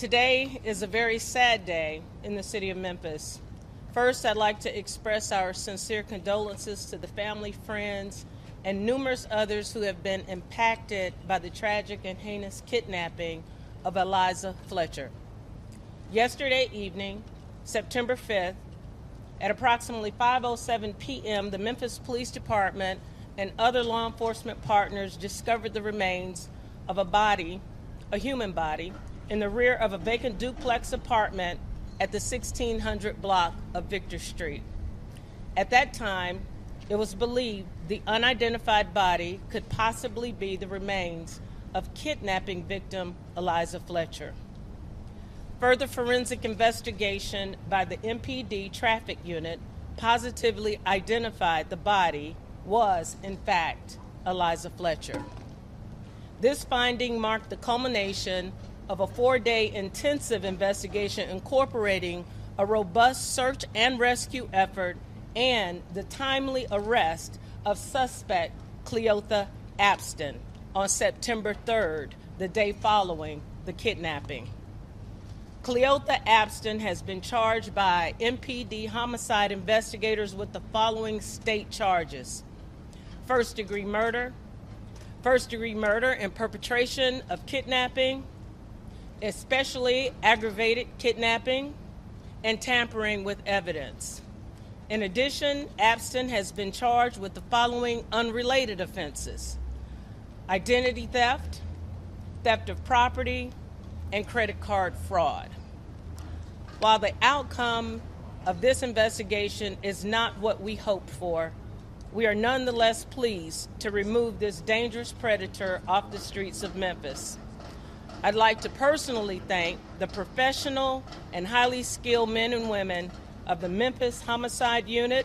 Today is a very sad day in the city of Memphis. First, I'd like to express our sincere condolences to the family, friends, and numerous others who have been impacted by the tragic and heinous kidnapping of Eliza Fletcher. Yesterday evening, September 5th, at approximately 5:07 p.m., the Memphis Police Department and other law enforcement partners discovered the remains of a body, a human body, in the rear of a vacant duplex apartment at the 1600 block of Victor Street. At that time, it was believed the unidentified body could possibly be the remains of kidnapping victim Eliza Fletcher. Further forensic investigation by the MPD traffic unit positively identified the body was, in fact, Eliza Fletcher. This finding marked the culmination of a four day intensive investigation incorporating a robust search and rescue effort and the timely arrest of suspect Cleotha Abston on September 3rd, the day following the kidnapping. Cleotha Abston has been charged by MPD homicide investigators with the following state charges first degree murder, first degree murder and perpetration of kidnapping, especially aggravated kidnapping and tampering with evidence. In addition, Abston has been charged with the following unrelated offenses identity theft, theft of property, and credit card fraud. While the outcome of this investigation is not what we hoped for, we are nonetheless pleased to remove this dangerous predator off the streets of Memphis. I'd like to personally thank the professional and highly skilled men and women of the Memphis Homicide Unit,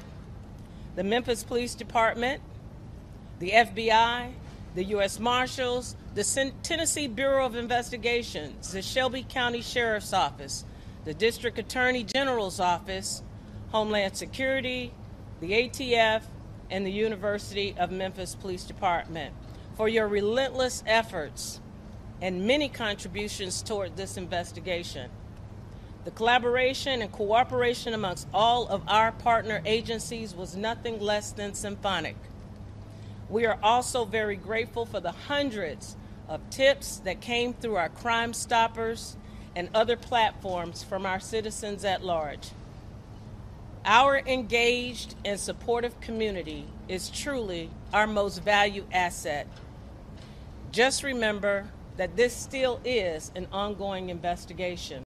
the Memphis Police Department, the FBI, the U.S. Marshals, the Tennessee Bureau of Investigations, the Shelby County Sheriff's Office, the District Attorney General's Office, Homeland Security, the ATF, and the University of Memphis Police Department for your relentless efforts and many contributions toward this investigation. The collaboration and cooperation amongst all of our partner agencies was nothing less than symphonic. We are also very grateful for the hundreds of tips that came through our Crime Stoppers and other platforms from our citizens at large. Our engaged and supportive community is truly our most valued asset. Just remember that this still is an ongoing investigation.